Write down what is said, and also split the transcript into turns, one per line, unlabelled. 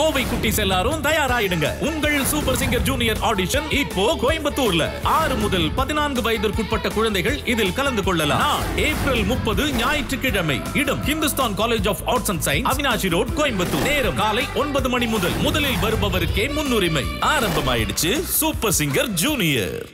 கோவை குட்டிஸ் எல்லாரும் தயாராயிடுங்க. உங்கள் super singer junior audition இப்போ கோயம்புத்தூர்ல. ஆறு முதல் பதினான்கு வயதிற்குட்பட்ட குழந்தைகள் இதில் கலந்து கொள்ளலாம். ஏப்ரல் முப்பது ஞாயிற்றுக்கிழமை இடம் Hindustan college of arts and science Avinashi road Coimbatore. நேரம் காலை ஒன்பது மணி முதல் முதலில் வருபவருக்கே முன்னுரிமை. ஆரம்பமாயிடுச்சு சூப்பர் சிங்கர் ஜூனியர்.